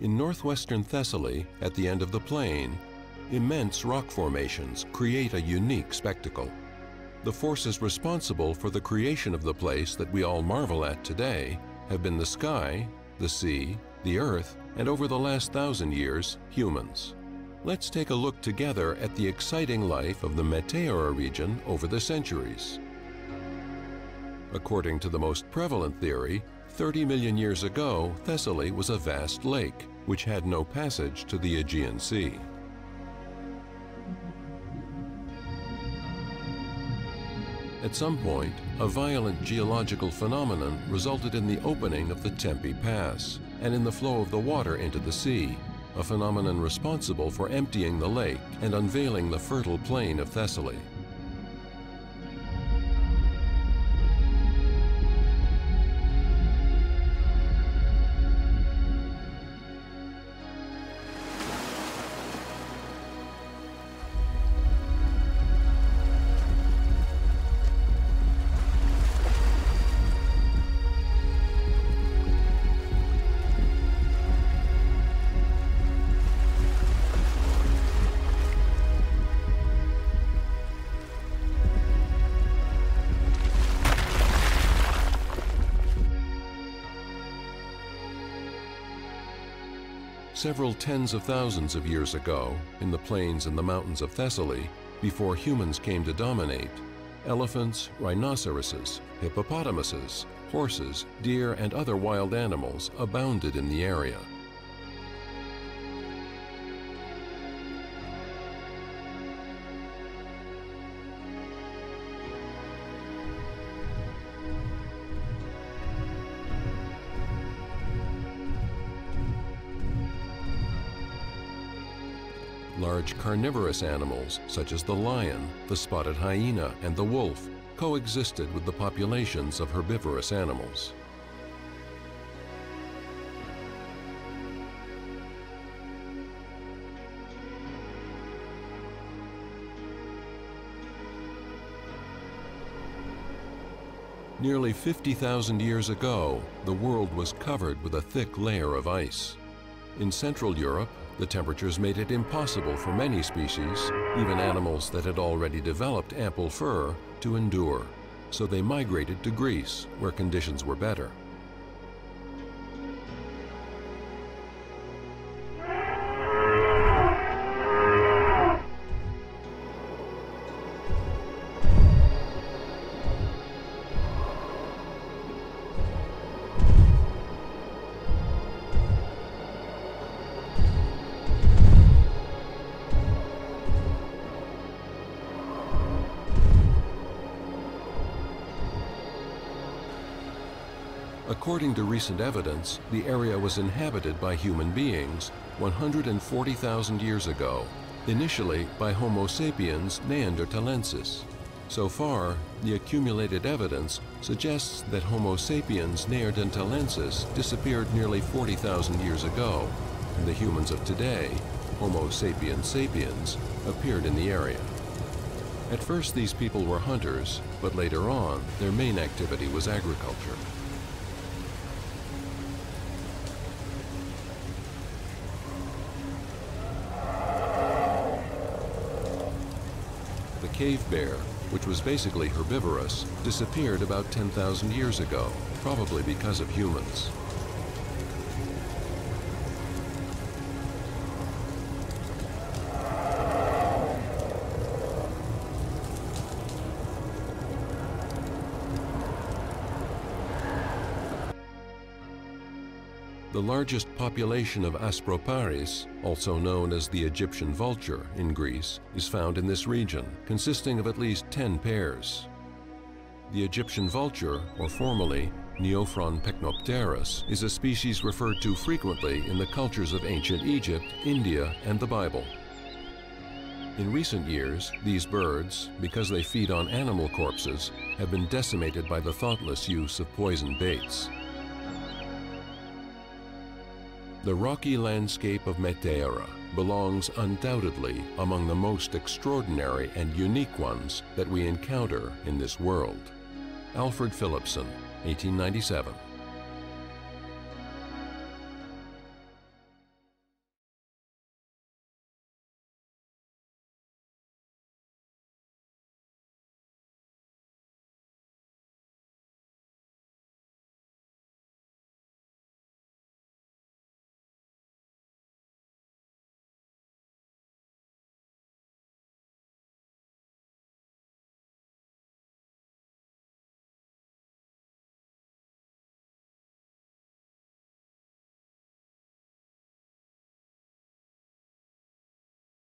In northwestern Thessaly, at the end of the plain, immense rock formations create a unique spectacle. The forces responsible for the creation of the place that we all marvel at today have been the sky, the sea, the earth, and over the last thousand years, humans. Let's take a look together at the exciting life of the Meteora region over the centuries. According to the most prevalent theory, 30 million years ago, Thessaly was a vast lake, which had no passage to the Aegean Sea. At some point, a violent geological phenomenon resulted in the opening of the Tempe Pass and in the flow of the water into the sea, a phenomenon responsible for emptying the lake and unveiling the fertile plain of Thessaly. Several tens of thousands of years ago, in the plains and the mountains of Thessaly, before humans came to dominate, elephants, rhinoceroses, hippopotamuses, horses, deer, and other wild animals abounded in the area. Large carnivorous animals such as the lion, the spotted hyena, and the wolf coexisted with the populations of herbivorous animals. Nearly 50,000 years ago, the world was covered with a thick layer of ice. In Central Europe, the temperatures made it impossible for many species, even animals that had already developed ample fur, to endure. So they migrated to Greece, where conditions were better. According to recent evidence, the area was inhabited by human beings 140,000 years ago, initially by Homo sapiens neanderthalensis. So far, the accumulated evidence suggests that Homo sapiens neanderthalensis disappeared nearly 40,000 years ago, and the humans of today, Homo sapiens sapiens, appeared in the area. At first these people were hunters, but later on their main activity was agriculture. Cave bear, which was basically herbivorous, disappeared about 10,000 years ago, probably because of humans. The largest population of Asproparis, also known as the Egyptian vulture in Greece, is found in this region, consisting of at least 10 pairs. The Egyptian vulture, or formally Neophron percnopterus, is a species referred to frequently in the cultures of ancient Egypt, India, and the Bible. In recent years, these birds, because they feed on animal corpses, have been decimated by the thoughtless use of poison baits. The rocky landscape of Meteora belongs undoubtedly among the most extraordinary and unique ones that we encounter in this world. Alfred Philippson, 1897.